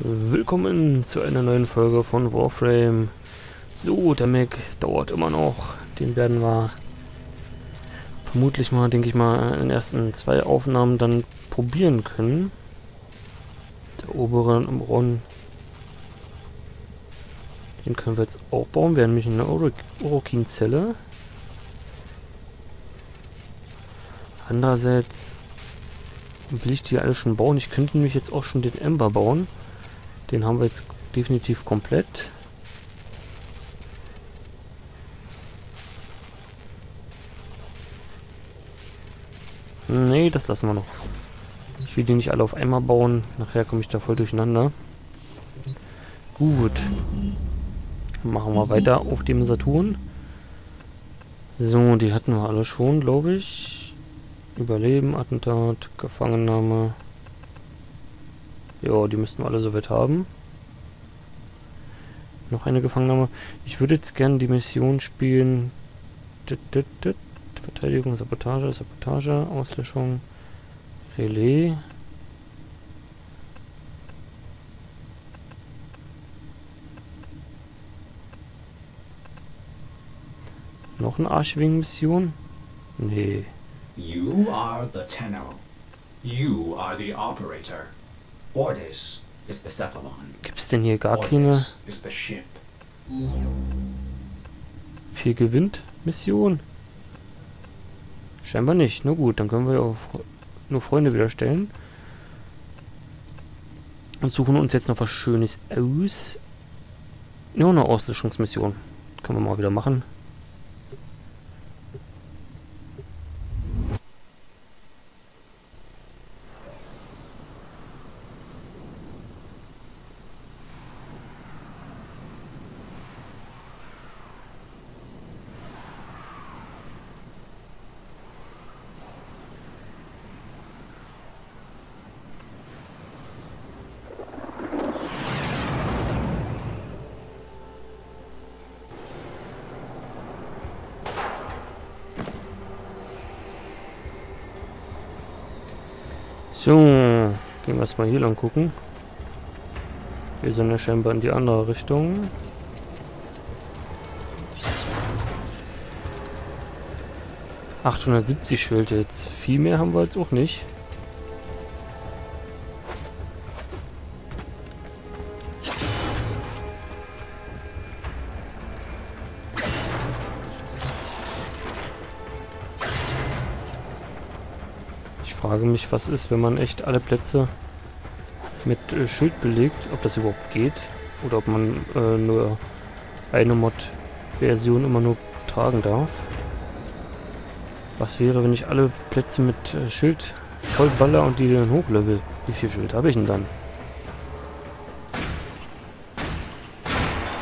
Willkommen zu einer neuen Folge von Warframe. So, der Mac dauert immer noch. Den werden wir vermutlich mal, denke ich mal, in den ersten zwei Aufnahmen dann probieren können. Der obere im Ron. Den können wir jetzt auch bauen. Wir haben nämlich eine Orokin-Zelle. Andererseits will ich die alle schon bauen. Ich könnte nämlich jetzt auch schon den Ember bauen. Den haben wir jetzt definitiv komplett. Nee, das lassen wir noch. Ich will die nicht alle auf einmal bauen. Nachher komme ich da voll durcheinander. Gut. Machen wir weiter auf dem Saturn. So, die hatten wir alle schon, glaube ich. Überleben, Attentat, Gefangennahme. Ja, die müssten wir alle soweit haben. Noch eine Gefangennahme. Ich würde jetzt gerne die Mission spielen. Verteidigung, Sabotage, Sabotage, Auslöschung, Relais. Noch eine Archwing-Mission? Nee. You are the Tenno. You are the operator. Ordis is the Cephalon. Gibt's denn hier gar keine viel gewinnt Mission? Scheinbar nicht. Na gut, dann können wir auch nur Freunde wieder stellen. Und suchen uns jetzt noch was Schönes aus. Ja, eine Auslöschungsmission. Können wir mal wieder machen. So, gehen wir erstmal hier lang gucken. Wir sind ja scheinbar in die andere Richtung. ...870 Schild jetzt. Viel mehr haben wir jetzt auch nicht. Frage mich, was ist, wenn man echt alle Plätze mit äh, Schild belegt, ob das überhaupt geht oder ob man äh, nur eine Mod-Version immer nur tragen darf. Was wäre, wenn ich alle Plätze mit äh, Schild vollballer und die dann hochlevel? Wie viel Schild habe ich denn dann?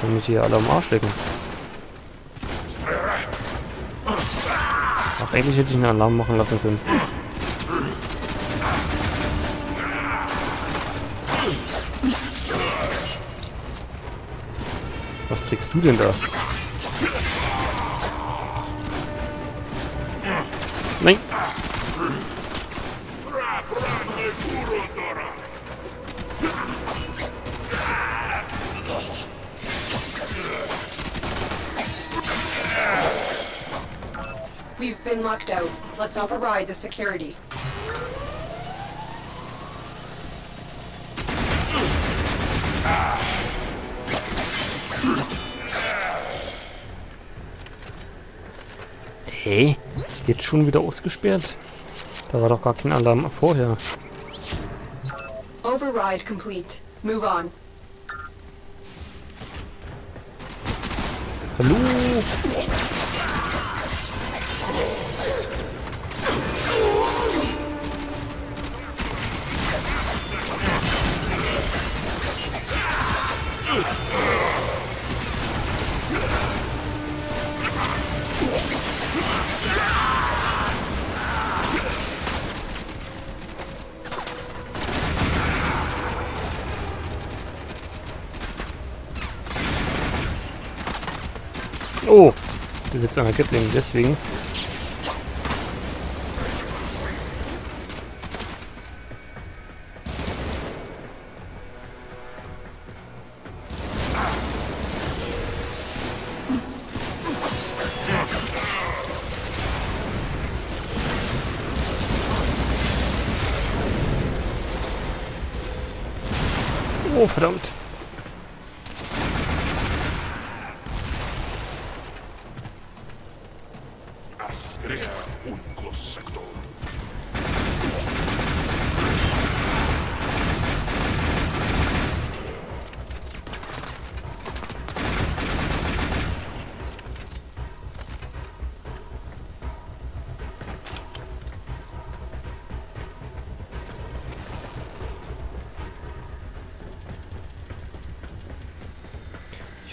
Kann mich hier alle am Arsch lecken. Ach, eigentlich hätte ich einen Alarm machen lassen können. Trägst du denn da? Nein. We've been locked out. Let's override the security. Hä? Jetzt schon wieder ausgesperrt? Da war doch gar kein Alarm vorher. Override complete. Move on. Blitzanger Kippling, deswegen. Oh, verdammt.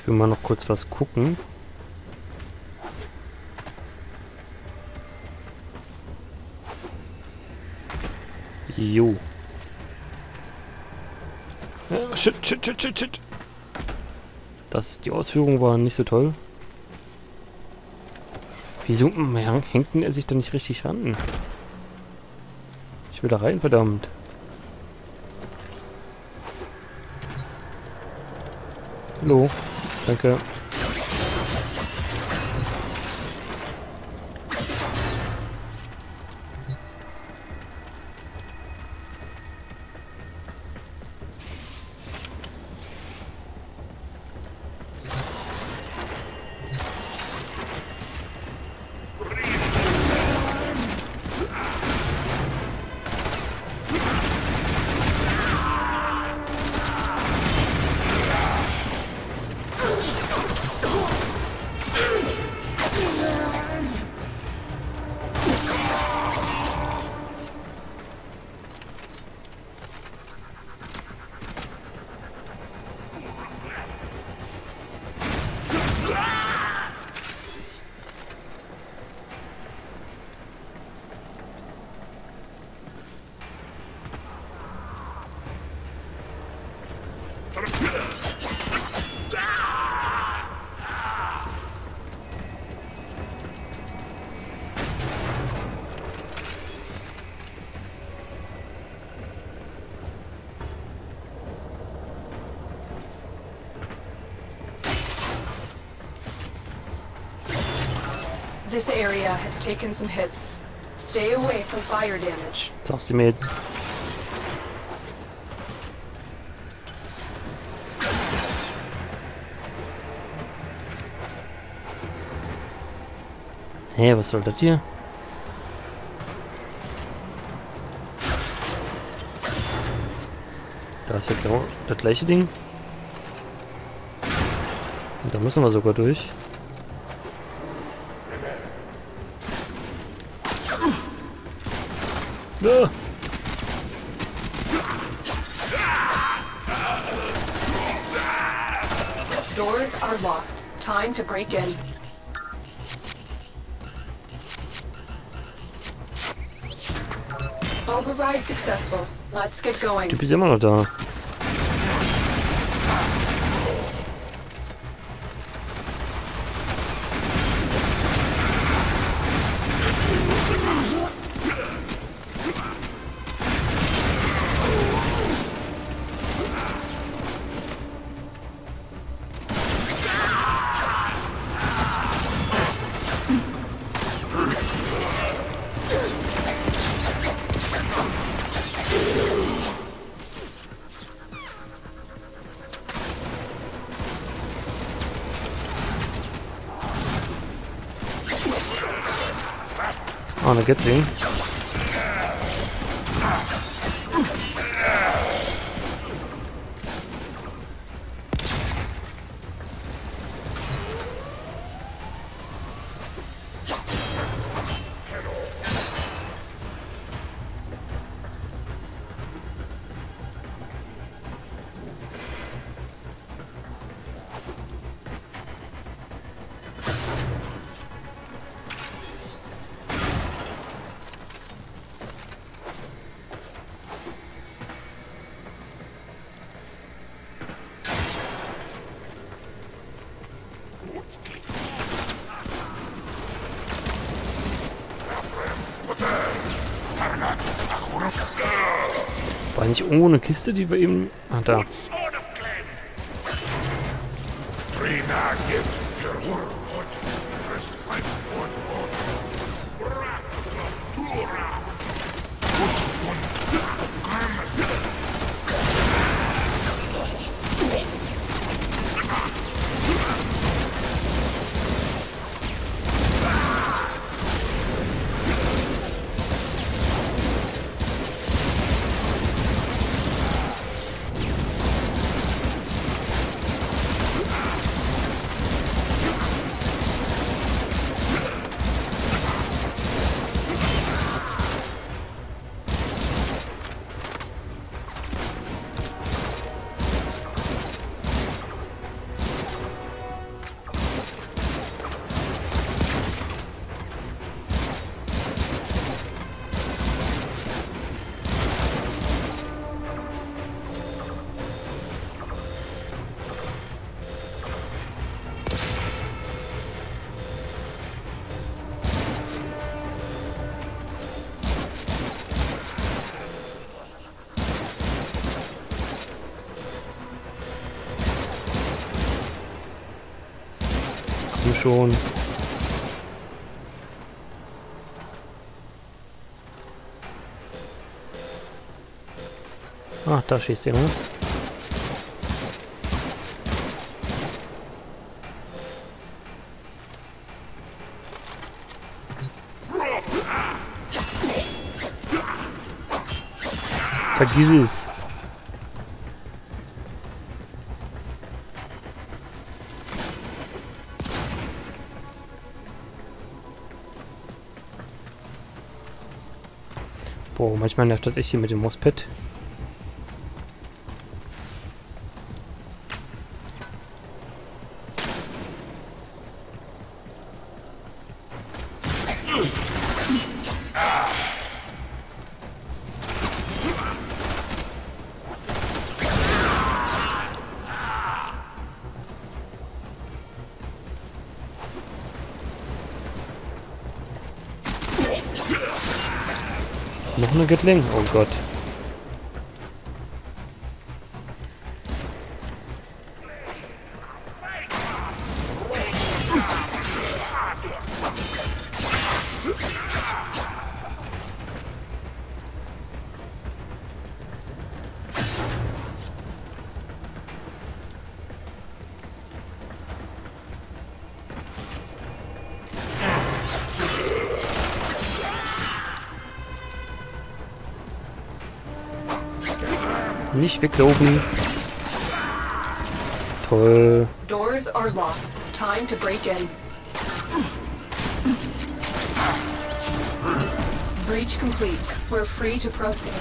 Will mal noch kurz was gucken. Jo. Ja, shit, shit, shit, shit, shit. Das, die Ausführungen waren nicht so toll. Wieso hängt denn er sich da nicht richtig ran? Ich will da rein, verdammt. Hallo. Danke. This area has taken some hits. Stay away from fire damage. Sagst du mir jetzt? Hä, hey, was soll das hier? Da ist ja genau das gleiche Ding. Und da müssen wir sogar durch. Doors are locked. Time to break in. Override successful. Let's get going. Typ ist immer noch da. Oh, eine Gatling. War nicht irgendwo eine Kiste, die wir eben... Ah, da. Schon. Ah, da schießt er, ne? Vergiss es. Manchmal nervt das echt hier mit dem Mauspad. Eine Gatling? Oh Gott. Nicht weglaufen. Toll. Doors are locked. Time to break in. Breach complete. We're free to proceed.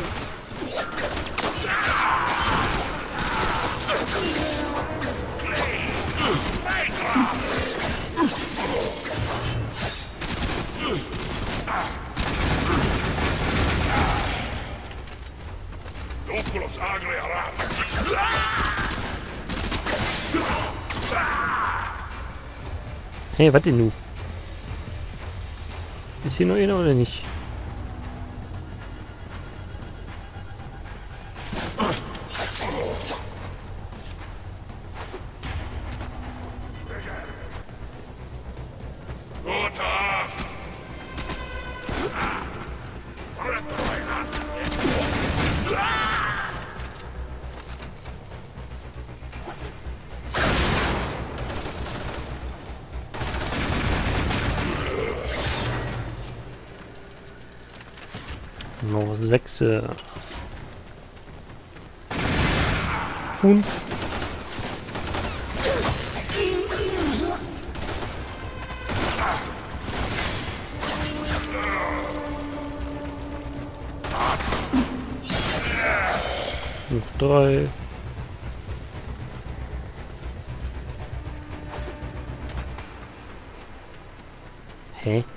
Hey, was denn nu? Ist hier noch einer oder nicht? Äh. Fünf. Noch drei. Hä?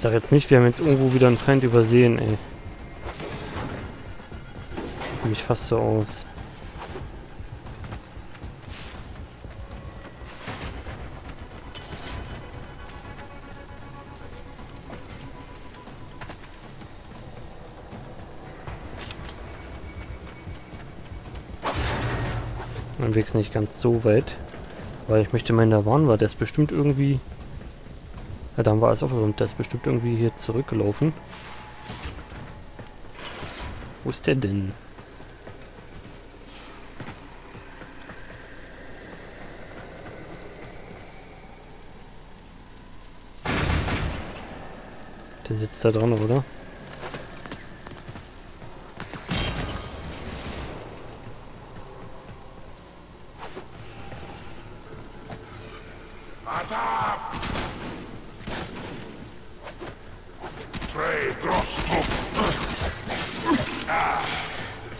Sag jetzt nicht, wir haben jetzt irgendwo wieder einen Feind übersehen, ey. Sieht mich fast so aus. Ist nicht ganz so weit. Weil ich möchte meinen, da waren wir. Der ist bestimmt irgendwie... Ja, da haben wir alles aufgeräumt. Der ist bestimmt irgendwie hier zurückgelaufen. Wo ist der denn? Der sitzt da dran, oder?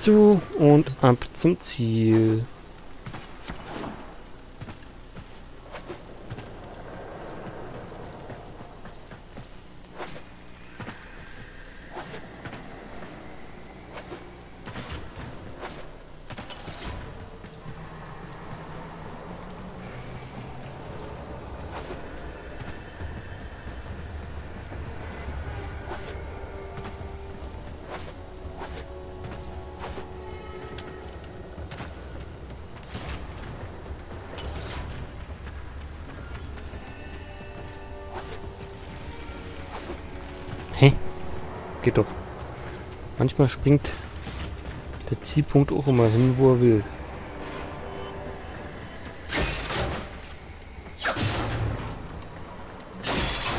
So, und ab zum Ziel. Geht doch. Manchmal springt der Zielpunkt auch immer hin, wo er will.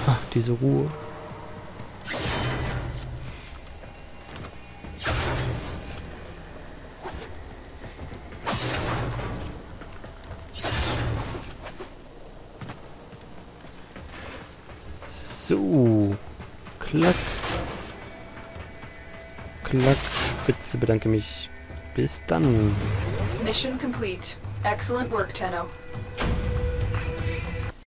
Ach, diese Ruhe. Bedanke mich. Bis dann. Mission complete. Excellent work, Tenno.